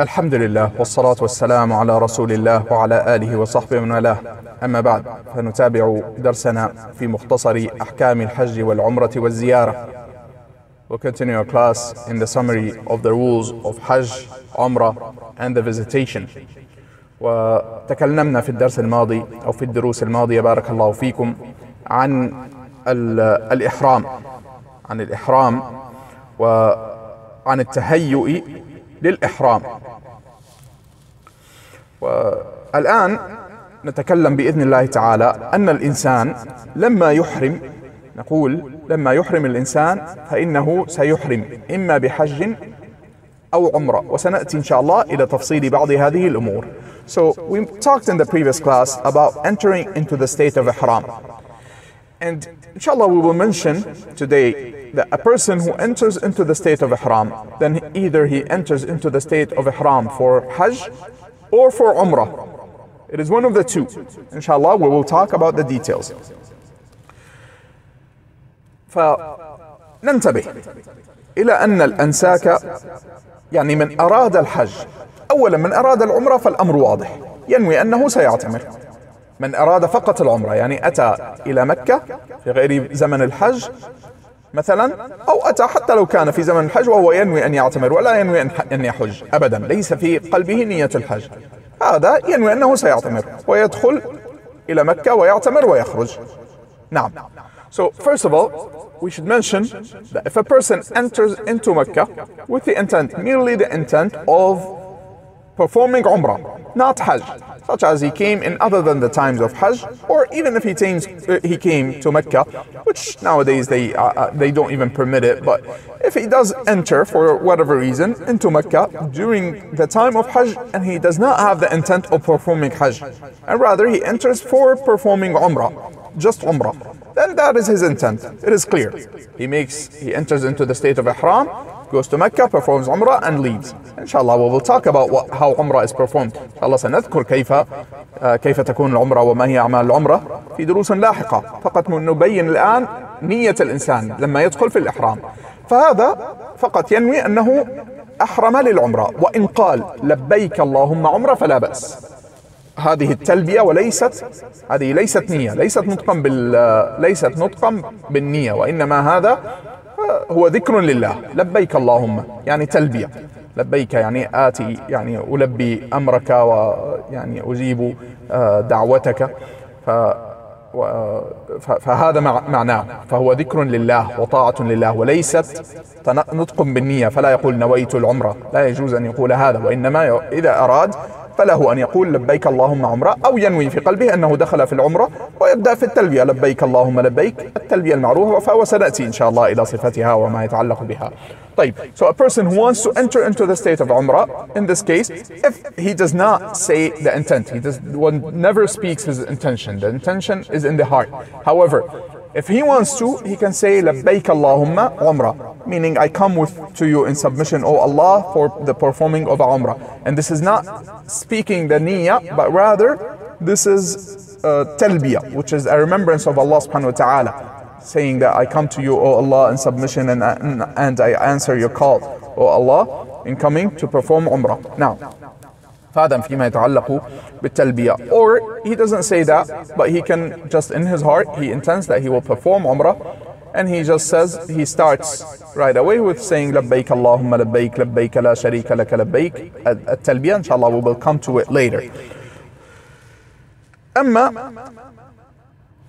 الحمد لله والصلاة والسلام على رسول الله وعلى آله وصحبه من والاه. أما بعد فنتابع درسنا في مختصر أحكام الحج والعمرة والزيارة. We'll continue our class in the summary of the rules of Hajj, Umrah and the visitation. وتكلمنا في الدرس الماضي أو في الدروس الماضية بارك الله فيكم عن الإحرام. عن الإحرام وعن التهيؤ للإحرام. والآن نتكلم بإذن الله تعالى أن الإنسان لما يحرم نقول لما يحرم الإنسان فإنه سيحرم إما بحج أو عمرة وسنأتي إن شاء الله إلى تفصيل بعض هذه الأمور So we talked in the previous class about entering into the state of ihram. And inshallah we will mention today that a person who enters into the state of ihram, then either he enters into the state of ihram for hajj or for umrah. It is one of the two. Inshallah we will talk about the details. فننتبه إلى أن الأنساك يعني من أراد الحج أولا من أراد العمرة فالأمر واضح ينوي أنه سيعتمر من أراد فقط العمرة يعني أتى إلى مكة في غير زمن الحج مثلا أو أتى حتى لو كان في زمن الحج وهو ينوي أن يعتمر ولا ينوي أن يحج أبدا ليس في قلبه نية الحج. هذا ينوي أنه سيعتمر ويدخل إلى مكة ويعتمر ويخرج. نعم. So first of all, we should mention that if a person enters into Mecca with the intent, merely the intent of performing Umrah, not Hajj, such as he came in other than the times of Hajj, or even if he, tames, uh, he came to Mecca, which nowadays they, uh, uh, they don't even permit it, but if he does enter for whatever reason into Mecca during the time of Hajj and he does not have the intent of performing Hajj, and rather he enters for performing Umrah, just Umrah, then that is his intent. It is clear. He makes, he enters into the state of Ihram, goes to Mecca, performs Umrah and leaves. Inshallah we will talk about what, how Umrah is performed. Inshallah سنذكر كيف كيف تكون العمرة وما هي أعمال العمرة في دروس لاحقة. فقط نبين الآن نية الإنسان لما يدخل في الإحرام. فهذا فقط ينوي أنه أحرم للعمرة وإن قال لبيك اللهم عمرة فلا بأس. هذه التلبية وليست هذه ليست نية ليست نطقا بال ليست نطقا بالنية وإنما هذا هو ذكر لله. لبيك اللهم يعني تلبية. لبيك يعني آتي يعني ألبي أمرك ويعني أجيب دعوتك. ف فهذا معناه. فهو ذكر لله وطاعة لله وليست نطق بالنية. فلا يقول نويت العمرة لا يجوز أن يقول هذا وإنما إذا أراد فله أن يقول لبيك اللهم عمرة أو ينوي في قلبه أنه دخل في العمرة ويبدأ في التلبية لبيك اللهم لبيك التلبية المعروفة وسنأتي إن شاء الله إلى صفتها وما يتعلق بها طيب so a person who wants to enter into the state of Umrah in this case if he does not say the intent he does one never speaks his intention the intention is in the heart however If he wants to, he can say Labbaik Allahumma Umrah, meaning I come with to you in submission, O Allah, for the performing of Umrah. And this is not speaking the niyyah, but rather this is uh, which is a remembrance of Allah subhanahu wa ta'ala, saying that I come to you, O Allah, in submission and, and, and I answer your call, O Allah, in coming to perform Umrah. Now, فهذا فيما يتعلق بالتلبية or he doesn't say that but he can just in his heart he intends that he will perform Umrah and he just says he starts right away with saying لبيك اللهم لبيك لبيك لا شريك لك لبيك التلبية إن شاء الله we will come to it later أما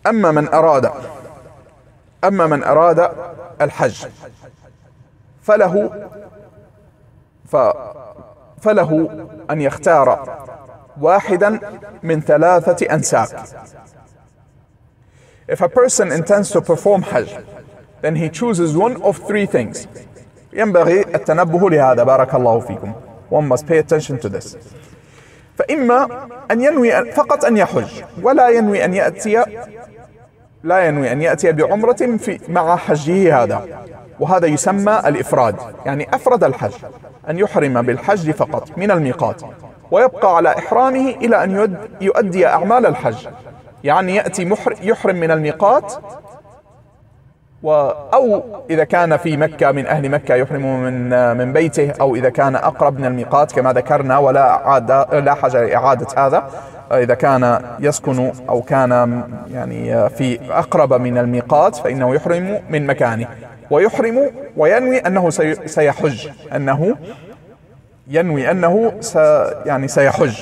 أما من أراد أما من أراد الحج فله ف فله أن يختار واحدا من ثلاثة أنساك. If a person intends to perform Hajj, then he chooses one of three things. ينبغي التنبه لهذا بارك الله فيكم. One must pay attention to this. فإما أن ينوي فقط أن يحج ولا ينوي أن يأتي لا ينوي أن يأتي بعمرة في مع حجه هذا وهذا يسمى الإفراد يعني أفرد الحج أن يحرم بالحج فقط من الميقات ويبقى على إحرامه إلى أن يؤدي أعمال الحج يعني يأتي يحرم من الميقات أو إذا كان في مكة من أهل مكة يحرم من من بيته أو إذا كان أقرب من الميقات كما ذكرنا ولا عادة لا حاجة لإعادة هذا. إذا كان يسكن أو كان يعني في أقرب من الميقات فإنه يحرم من مكانه. ويحرم وينوي أنه سيحج. أنه ينوي أنه يعني سيحج.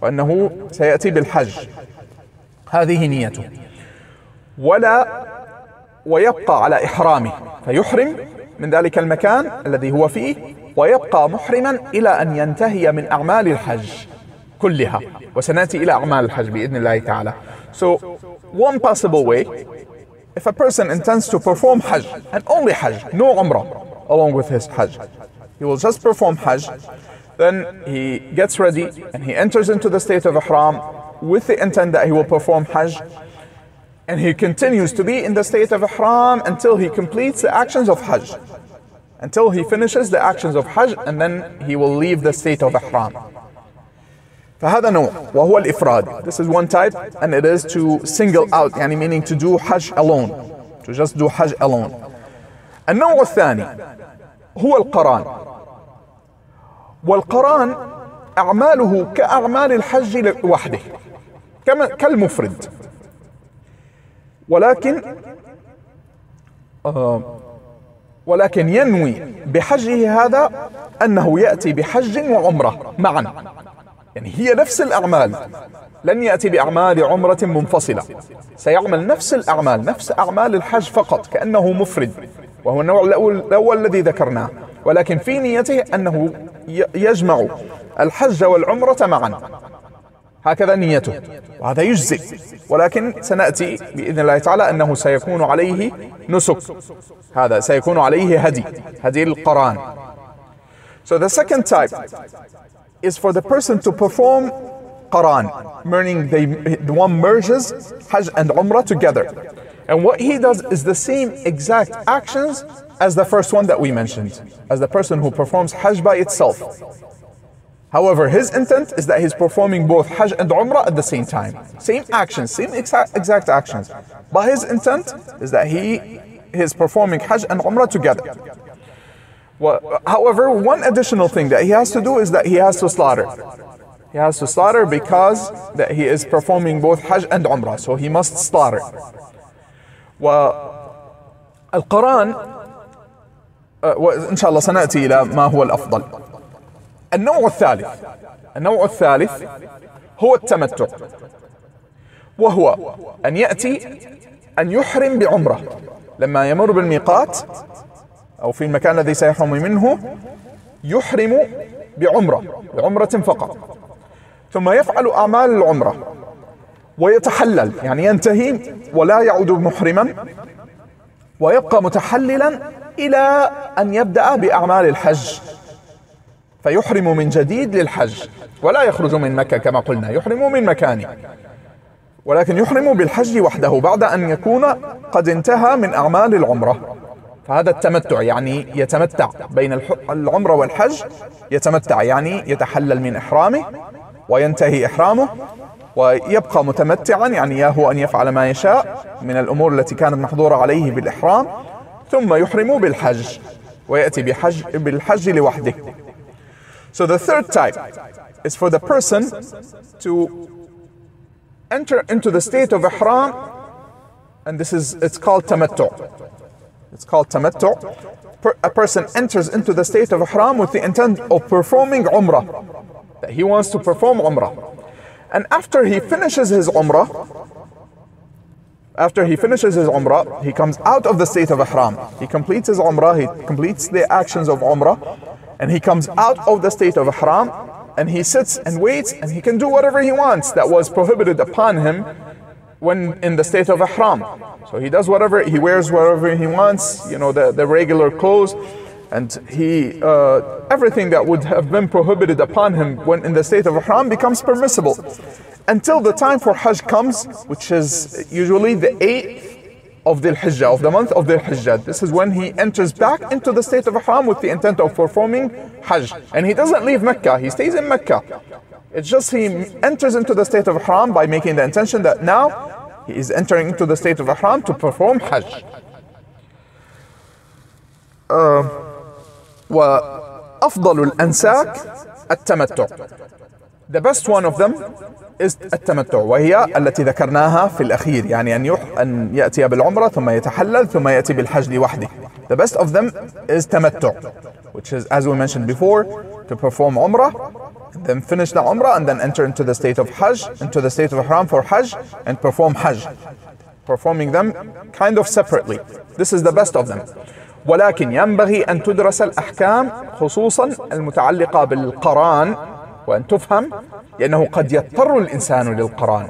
وأنه سيأتي بالحج. هذه نيته. ولا ويبقى على إحرامه. فيحرم من ذلك المكان الذي هو فيه ويبقى محرما إلى أن ينتهي من أعمال الحج. كلها وسنأتي إلى أعمال الحج بإذن الله تعالى So one possible way if a person intends to perform Hajj and only Hajj no Umrah along with his Hajj he will just perform Hajj then he gets ready and he enters into the state of Ihram with the intent that he will perform Hajj and he continues to be in the state of Ihram until he completes the actions of Hajj. Until he finishes the actions of Hajj and then he will leave the state of Ihram. فهذا نوع وهو الإفراد. This is one type and it is to single out يعني meaning to do Hajj alone. To just do Hajj alone. النوع الثاني هو القران. والقران أعماله كأعمال الحج وحده كما كالمفرد ولكن آه ولكن ينوي بحجه هذا أنه يأتي بحج وعمرة معا يعني هي نفس الأعمال. لن يأتي بأعمال عمرة منفصلة. سيعمل نفس الأعمال نفس أعمال الحج فقط كأنه مفرد وهو النوع الأول, الأول الذي ذكرناه. ولكن في نيته أنه يجمع الحج والعمرة معا. هكذا نيته. وهذا يجزئ. ولكن سنأتي بإذن الله تعالى أنه سيكون عليه نسك. هذا سيكون عليه هدي هدي القرآن. So the second type is for the person to perform Quran, meaning they, the one merges Hajj and Umrah together. And what he does is the same exact actions as the first one that we mentioned, as the person who performs Hajj by itself. However, his intent is that he's performing both Hajj and Umrah at the same time. Same actions, same exact, exact actions. But his intent is that he is performing Hajj and Umrah together. Well, however, one additional thing that he has to do is that he has to slaughter. He has to slaughter because that he is performing both Hajj and Umrah, so he must slaughter. والقران وإن شاء الله سنأتي إلى ما هو الأفضل النوع الثالث النوع الثالث هو التمتع وهو أن يأتي أن يحرم بعمرة لما يمر بالميقات أو في المكان الذي سيحرم منه يحرم بعمرة بعمرة فقط. ثم يفعل أعمال العمرة ويتحلل يعني ينتهي ولا يعود محرما ويبقى متحللا إلى أن يبدأ بأعمال الحج. فيحرم من جديد للحج ولا يخرج من مكة كما قلنا يحرم من مكانه. ولكن يحرم بالحج وحده بعد أن يكون قد انتهى من أعمال العمرة. فهذا التمتع يعني يتمتع بين العمرة والحج يتمتع يعني يتحلل من إحرامه وينتهي إحرامه ويبقى متمتعا يعني ياهو أن يفعل ما يشاء من الأمور التي كانت محظورة عليه بالإحرام ثم يحرم بالحج ويأتي بحج بالحج لوحده So the third type is for the person to enter into the state of ihram, and this is it's called tamattu. It's called tamattu. A person enters into the state of ihram with the intent of performing umrah. That he wants to perform umrah. And after he finishes his umrah, after he finishes his umrah, he comes out of the state of ihram. He completes his umrah, he completes the actions of umrah, and he comes out of the state of ihram and he sits and waits and he can do whatever he wants that was prohibited upon him when in the state of ihram. So he does whatever, he wears whatever he wants, you know, the, the regular clothes, and he, uh, everything that would have been prohibited upon him when in the state of ihram becomes permissible. Until the time for Hajj comes, which is usually the eighth of the Hijjah, of the month of the Hijjah. This is when he enters back into the state of Ihram with the intent of performing Hajj. And he doesn't leave Mecca, he stays in Mecca. It's just he enters into the state of Ihram by making the intention that now he is entering into the state of Ihram to perform Hajj. آه وأفضل الأنساك التمتع The best one of them is التمتع وهي التي ذكرناها في الأخير يعني أن, يح أن يأتي بالعمرة ثم يتحلل ثم يأتي بالحج لوحده The best of them is تمتع which is as we mentioned before to perform umrah then finish the umrah and then enter into the state of hajj into the state of ihram for hajj and perform hajj. Performing them kind of separately. This is the best of them. ولكن ينبغي أن تدرس الأحكام خصوصا المتعلقة بالقران وأن تفهم لأنه قد يضطر الإنسان للقران.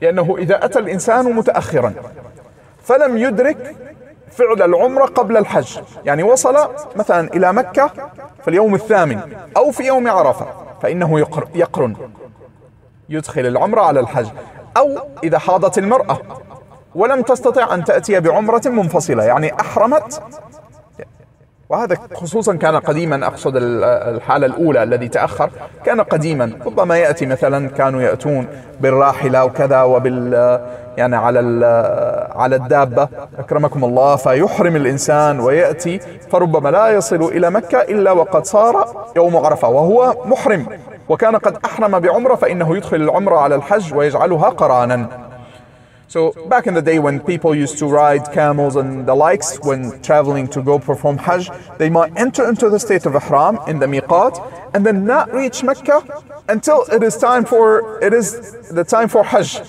لأنه إذا أتى الإنسان متأخرا. فلم يدرك فعل العمرة قبل الحج. يعني وصل مثلا إلى مكة في اليوم الثامن أو في يوم عرفة. فإنه يقرن يدخل العمرة على الحج أو إذا حاضت المرأة ولم تستطع أن تأتي بعمرة منفصلة يعني أحرمت وهذا خصوصا كان قديما أقصد الحالة الأولى الذي تأخر كان قديما. ربما يأتي مثلا كانوا يأتون بالراحلة وكذا وبال يعني على على الدابة أكرمكم الله فيحرم الإنسان ويأتي فربما لا يصل إلى مكة إلا وقد صار يوم عرفة وهو محرم. وكان قد أحرم بعمرة فإنه يدخل العمرة على الحج ويجعلها قرانا. So back in the day when people used to ride camels and the likes when traveling to go perform Hajj, they might enter into the state of Ihram in the miqat and then not reach Mecca until it is time for it is the time for Hajj.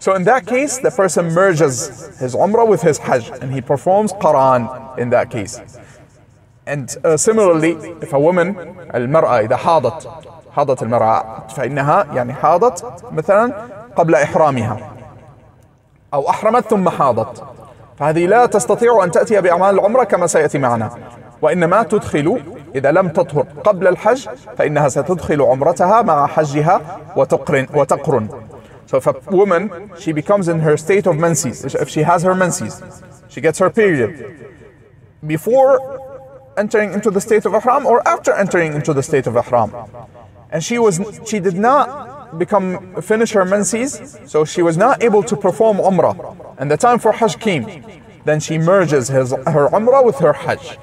So in that case, the person merges his Umrah with his Hajj and he performs Quran in that case. And uh, similarly, if a woman, المرأة إذا حاضت حاضت المرأة فإنها يعني حاضت مثلا قبل إحرامها أو أحرمت ثم حاضت فهذه لا تستطيع أن تأتي بأعمال العمرة كما سيأتي معنا وإنما تدخل إذا لم تطهر قبل الحج فإنها ستدخل عمرتها مع حجها وتقرن وتقرن So if a woman, she becomes in her state of menses, if she has her menses, she gets her period, before entering into the state of ihram or after entering into the state of ihram. And she was, she did not become finish her menses, so she was not able to perform umrah, and the time for hajj came. Then she merges his, her umrah with her hajj.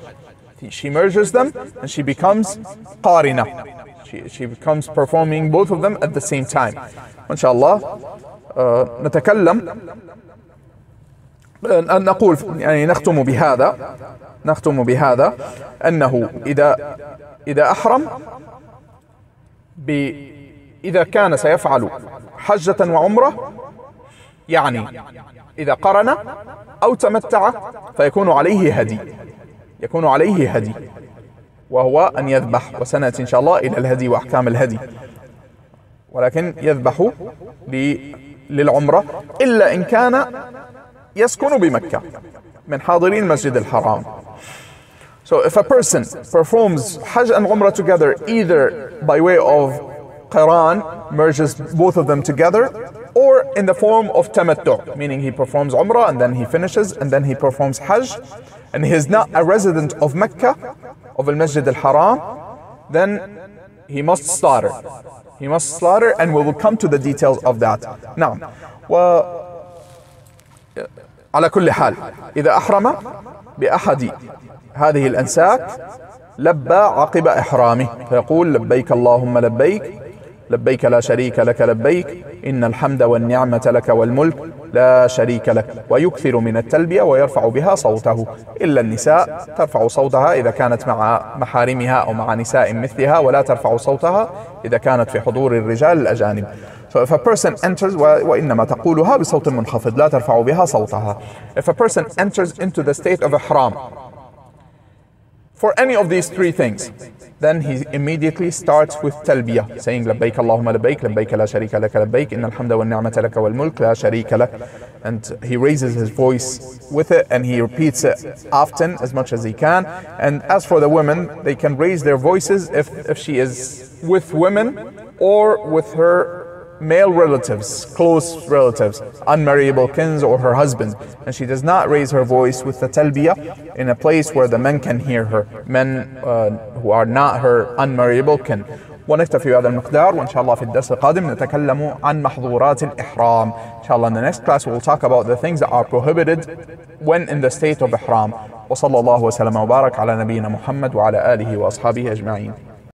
She merges them, and she becomes qarina. She, she becomes performing both of them at the same time. Inshallah, uh, نتكلم نقول يعني نختم بهذا نختم بهذا أنه إذا إذا أحرم إذا كان سيفعل حجة وعمرة يعني إذا قرن أو تمتع فيكون عليه هدي. يكون عليه هدي وهو أن يذبح وسنأتي إن شاء الله إلى الهدي وأحكام الهدي. ولكن يذبح للعمرة إلا إن كان يسكن بمكة من حاضرين المسجد الحرام. So if a person performs Hajj and Umrah together either by way of Quran merges both of them together, or in the form of tamattu, meaning he performs Umrah and then he finishes and then he performs Hajj, and he is not a resident of Mecca, of Al Masjid Al Haram, then he must slaughter. He must slaughter, and we will come to the details of that. Now, و على كل حال إذا أحرم بأحد هذه الأنساك لبى عقب إحرامه فيقول لبيك اللهم لبيك لبيك لا شريك لك لبيك إن الحمد والنعمة لك والملك لا شريك لك. ويكثر من التلبية ويرفع بها صوته. إلا النساء ترفع صوتها إذا كانت مع محارمها أو مع نساء مثلها ولا ترفع صوتها إذا كانت في حضور الرجال الأجانب. if a person enters وإنما تقولها بصوت منخفض لا ترفع بها صوتها. If a person enters into the state of ihram for any of these three things then he immediately starts with talbiyah, saying labbaik, labbaik la sharika laka labbaik, inna alhamda wa ni'mata laka wal mulk la sharika lak. And he raises his voice with it and he repeats it often as much as he can. And as for the women, they can raise their voices if, if she is with women or with her male relatives, close relatives, unmarriable kins or her husband, and she does not raise her voice with the talbiyah in a place where the men can hear her, men uh, who are not her unmarriable kin. ونكتفي بهذا المقدار وإن شاء الله في الدرس القادم نتكلم عن محظورات الإحرام إن شاء الله in the next class we'll talk about the things that are prohibited when in the state of ihram وصلى الله وسلم وبارك على نبينا محمد وعلى آله وأصحابه أجمعين